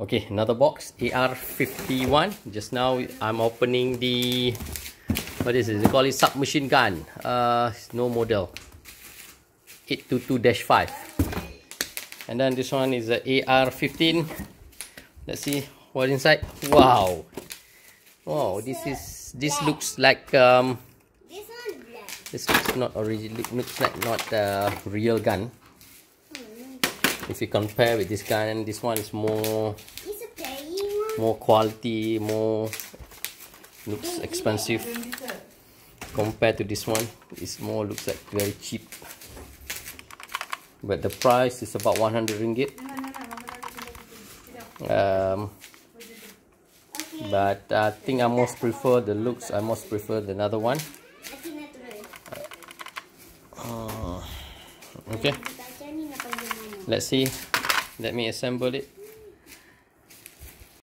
Okay, another box, AR-51. Just now I'm opening the, what is it? They call it submachine gun. Uh, no model. 822-5. And then this one is the AR-15. Let's see what inside. Wow. Wow, this is, this looks like, um, This one black. this looks not original, looks like not a real gun. If you compare with this gun, this one is more It's a playing one. more quality, more looks expensive compared to this one. It's more looks like very cheap. But the price is about 100 ringgit. Um, but I think I most prefer the looks. I most prefer the another one. Uh, okay, let's see. Let me assemble it.